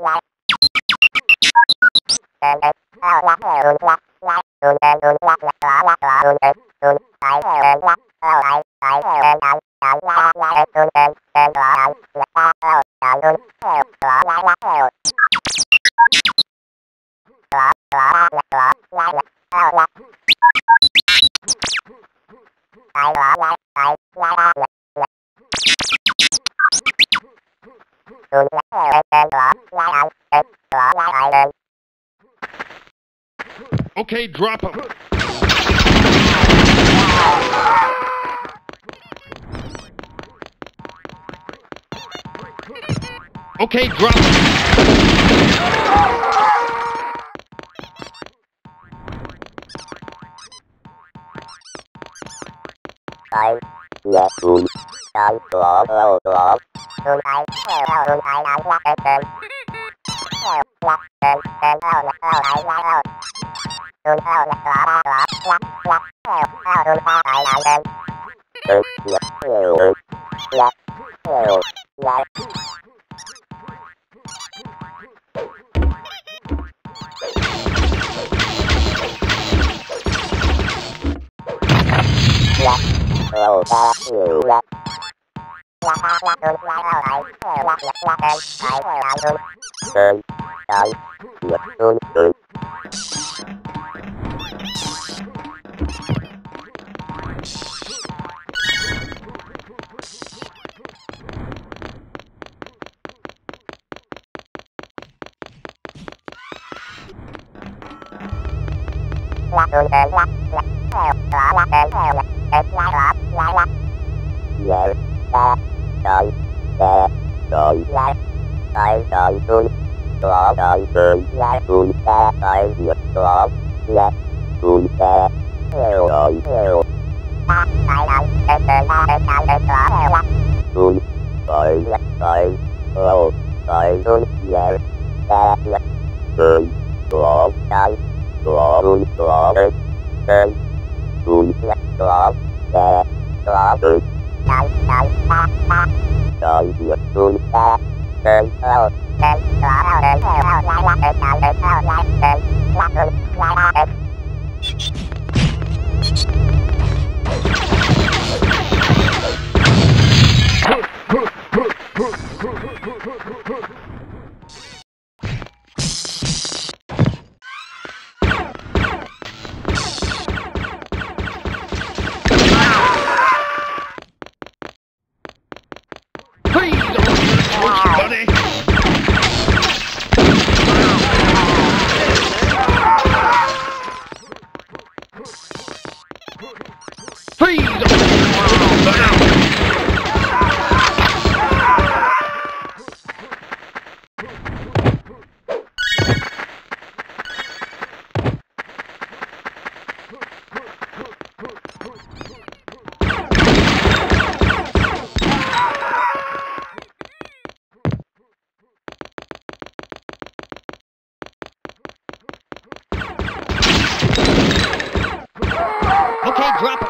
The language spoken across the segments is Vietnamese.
Wow. Okay, drop him. Okay, drop. I'm not cool. I'm drop, oh, drop. Hôm nay, hôm nay đang lắc em tên. Lắc em tên, oh, lắc, oh, lắc, lắc, oh. Hôm sau lắc, drop, drop, lắc, lắc, oh, oh, hôm sau lại lại tên. Lắc, lắc, lắc, lắc, lắc, lắc. đầu ta hiểu ra là ta là người lại là lại là việc là đây phải là lại hơn đây đây việc hơn được là người đến là là là là đến là em la la la la về ta đợi về đợi la đợi đợi tôi rõ đợi đợi la tôi ta đợi nhật rõ la tôi ta theo đợi theo ta đợi đợi em đợi la em đợi em rõ theo la tôi đợi la đợi theo đợi tôi về ta đợi đợi rõ đợi rõ tôi rõ đợi đợi tôi la đó để đó được đau đau ta ta đời vượt tôi ta em sao drop it.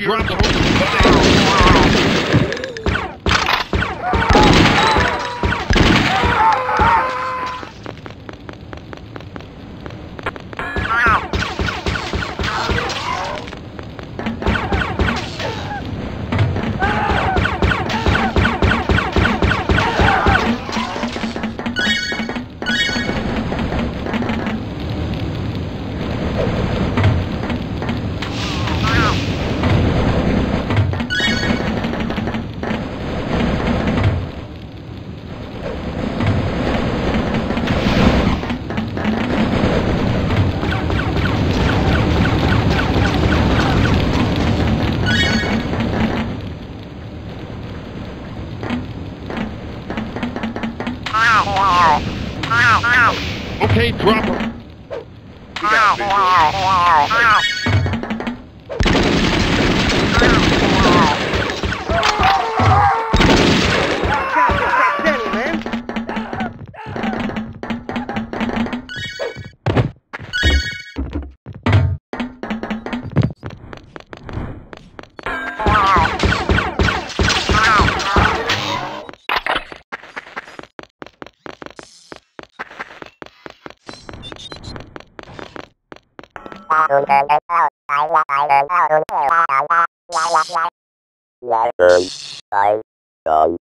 Europe. Okay, drop him. You got it, Lại ơi, lại, rồi,